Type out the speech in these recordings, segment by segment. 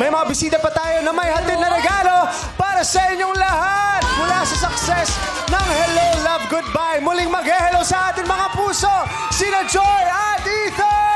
May mga bisita pa tayo na may hatid na regalo para sa inyong lahat mula sa success ng Hello, Love, Goodbye. Muling mag-hello sa ating mga puso, sina Joy at Ethan!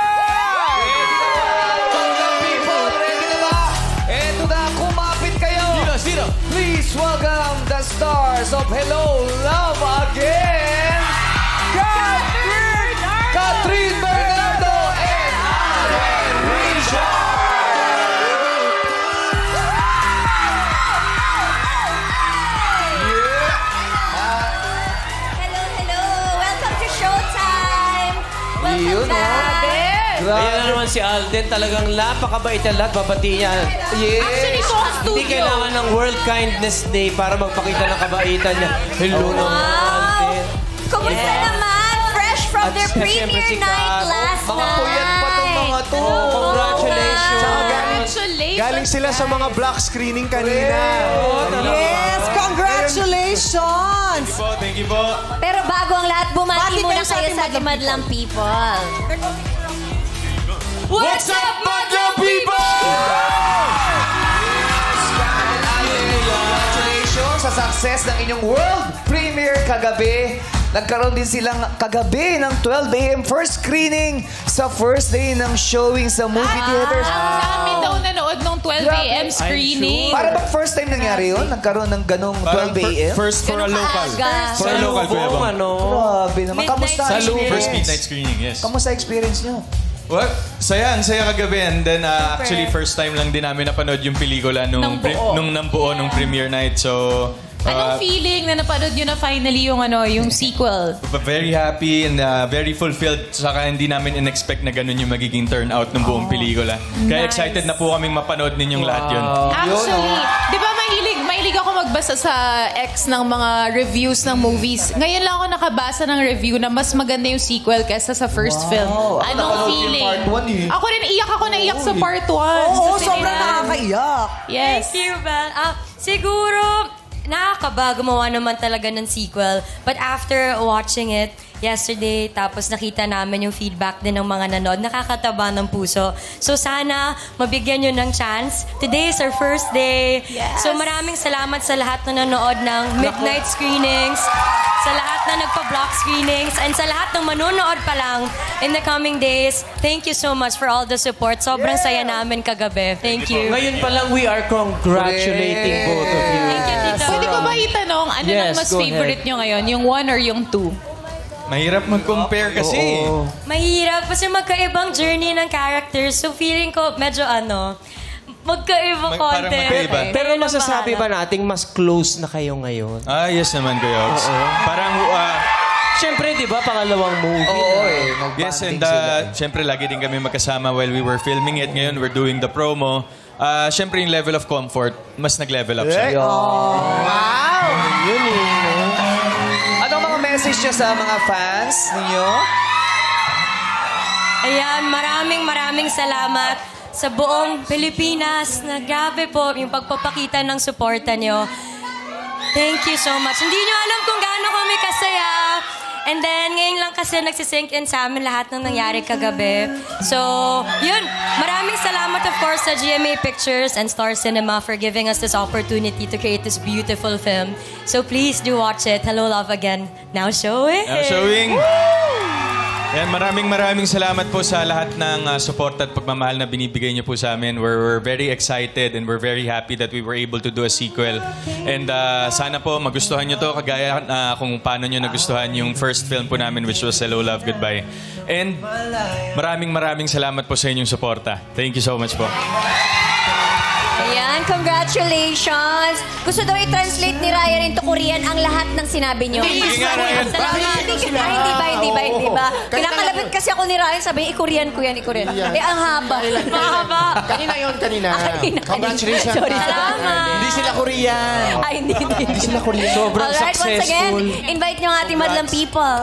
Welcome Yun, back! Ayan na Grabe. naman si Alden. Talagang napakabait ang lahat. Babati niya. Yes. Actually, ito ang Hindi studio. kailangan ng World Kindness Day para magpakita ng kabaitan niya. Hello naman, Wow! Alden. Kumusta Yeah. naman? Fresh from At their premiere si night Kat. last Mga night. puyat pa tong mga to. Oo, Congratulations. Galing, Congratulations. galing sila sa mga block screening kanina. Yes, congratulations! po, thank you po. Pero bago ang lahat, bumati Bati muna kayo sa kayo ating sa ating madlang people. What's up, Madlang people? Congratulations sa success ng inyong world premiere kagabi. Nagkaroon din silang kagabi ng 12 a.m. first screening sa first day ng showing sa movie theaters. Ang dami daw nanood ng 12 a.m. screening. Para bang first time nangyari yun? Nagkaroon ng ganong 12 a.m.? First for a local. kaaga. For a local, Kuya Bong. ano? Grabe naman. Kamusta experience? First midnight screening, yes. Kamusta experience nyo? What? Saya, ang saya kagabi. And then, uh, actually, first time lang din namin napanood yung pelikula nung, Nang buo. nung nang buo, nung premiere night. So, Anong uh, feeling na napanood nyo na finally yung ano, yung sequel? very happy and uh, very fulfilled. Saka hindi namin in-expect na ganun yung magiging turnout ng buong pelikula. Kaya Nice. excited na po kaming mapanood ninyong lahat yun. Actually, di ba mahilig, mahilig ako magbasa sa X ng mga reviews ng movies. Ngayon lang ako nakabasa ng review na mas maganda yung sequel kaysa sa first film. Ako Anong napanood yung feeling? part one eh. Ako rin, iyak ako na iyak sa part 1. Oo, sobrang nakakaiyak. Yes. Thank you, Bel. Ah, siguro, nakakaba gumawa naman talaga ng sequel. But after watching it yesterday, tapos nakita namin yung feedback din ng mga nanood, nakakataba ng puso. So sana mabigyan nyo ng chance. Today is our first day. Yes. So maraming salamat sa lahat na nanood ng midnight screenings, sa lahat na nagpa-block screenings, and sa lahat ng manonood pa lang in the coming days. Thank you so much for all the support. Sobrang saya namin kagabi. Thank you. Ngayon pa lang, we are congratulating both of you. Thank you, ba itanong, ano Yes, nang mas favorite nyo ngayon? Yung 1 or yung 2? Mahirap mag-compare kasi. Oo. Mahirap kasi magkaibang journey ng characters. So feeling ko medyo ano, magkaibang Mag- konti. magkaiba. Okay. Pero masasabi ba nating mas close na kayo ngayon? Ah, yes naman, Kuya Ox. Parang, uh, Siyempre, di ba, pangalawang movie. Oo eh. Yes, and uh, syempre lagi din kami magkasama while we were filming it. Ngayon, we're doing the promo. Uh, syempre, yung level of comfort, mas nag-level up siya. Yun eh. Anong mga message niya sa mga fans ninyo? Ayan, maraming maraming salamat sa buong Pilipinas na grabe po yung pagpapakita ng suporta nyo. Thank you so much. Hindi nyo alam kung gaano kami kasaya. And then, ngayon lang kasi nagsisink in sa amin lahat ng nangyari kagabi. So, yun. Course, GMA Pictures and Star Cinema for giving us this opportunity to create this beautiful film. So, please do watch it. Hello, Love Again. Now showing. Now showing. Yan, maraming maraming salamat po sa lahat ng uh, support at pagmamahal na binibigay niyo po sa amin. We're, we're very excited and we're very happy that we were able to do a sequel. And uh, sana po magustuhan niyo to kagaya na kung paano niyo nagustuhan yung first film po namin which was Hello Love Goodbye. And maraming maraming salamat po sa inyong suporta. Thank you so much po. Ayan, congratulations! Gusto daw i-translate ni Ryan into Korean ang lahat ng sinabi niyo. Sige nga, Ryan. Hindi ba, hindi ba, hindi ba? Kinakalabit kasi ako ni Ryan, sabi, i-Korean ko yan, i-Korean. Eh, ang haba. Mahaba. Kanina yun, kanina. Ah, Congratulations. Sorry, salamat. Hindi sila Korean. Ay, hindi, hindi. Hindi sila Korean. Sobrang Alright, once again, successful. invite niyo ang ating madlang people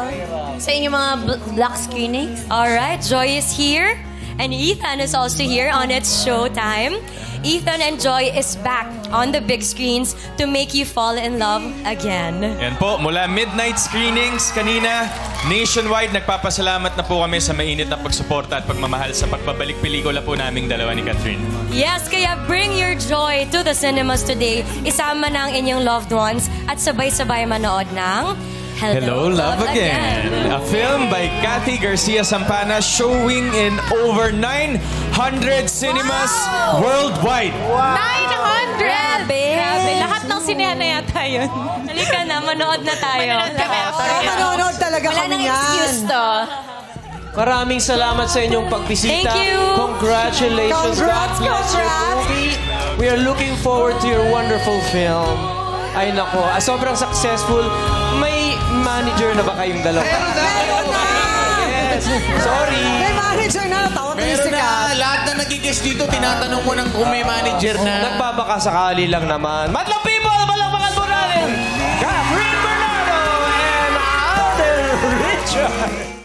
sa inyong mga bl- block screenings. Alright, Joy is here. And Ethan is also here on its showtime. Ethan and Joy is back on the big screens to make you fall in love again. Yan po, mula midnight screenings kanina, nationwide, nagpapasalamat na po kami sa mainit na pagsuporta at pagmamahal sa pagbabalik pelikula po naming dalawa ni Catherine. Yes, kaya bring your joy to the cinemas today. Isama na ang inyong loved ones at sabay-sabay manood ng Hello, Love Again. A film by Kathy Garcia Sampana showing in over 900 cinemas worldwide. 900! Grabe. Grabe. Lahat ng sinehan na yata yun. Halika na, manood na tayo. Manonood kami after Oh, yan. manonood talaga Wala kami nang yan. excuse to. Maraming salamat sa inyong pagbisita. Thank you. Congratulations. Congrats, God bless your congrats. movie. We are looking forward to your wonderful film. Ay nako, ah, sobrang successful. May manager na ba kayong dalawa? Meron na! Yes. Sorry. May manager na. Tawa tayo Meron sikat. na, lahat na nagigis dito, tinatanong mo ng kung may manager na. Nagbabaka sakali lang naman. Madlang people, palakpakan po natin! Catherine Bernardo and Alden Richard!